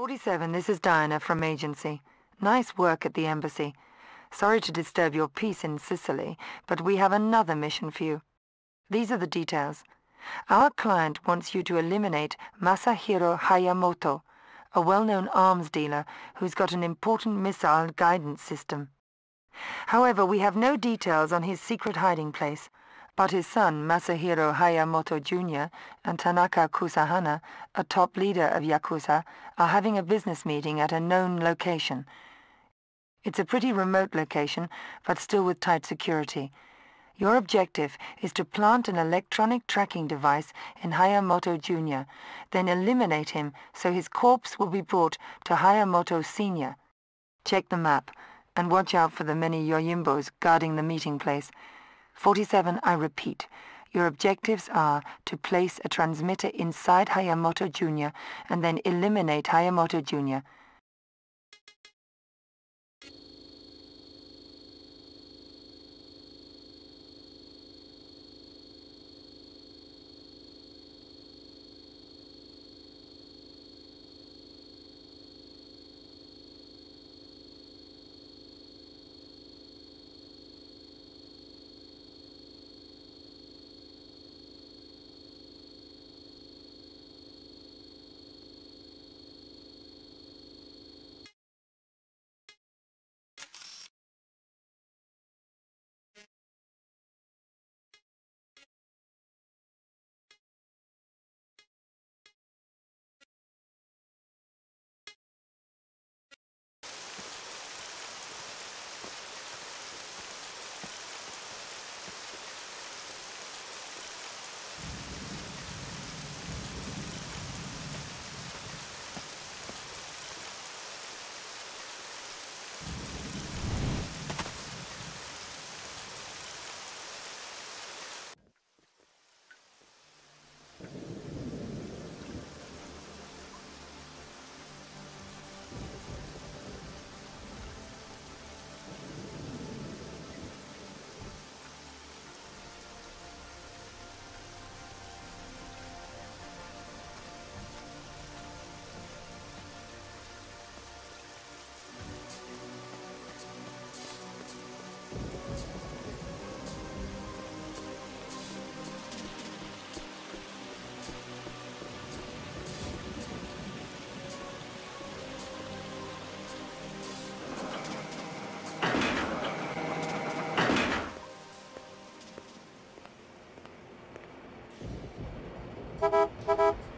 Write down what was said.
47, this is Diana from agency. Nice work at the embassy. Sorry to disturb your peace in Sicily, but we have another mission for you. These are the details. Our client wants you to eliminate Masahiro Hayamoto, a well-known arms dealer who's got an important missile guidance system. However, we have no details on his secret hiding place, but his son, Masahiro Hayamoto Jr., and Tanaka Kusahana, a top leader of Yakuza, are having a business meeting at a known location. It's a pretty remote location, but still with tight security. Your objective is to plant an electronic tracking device in Hayamoto Jr., then eliminate him so his corpse will be brought to Hayamoto Sr. Check the map, and watch out for the many Yojimbos guarding the meeting place. 47, I repeat, your objectives are to place a transmitter inside Hayamoto Jr. and then eliminate Hayamoto Jr. Thank you.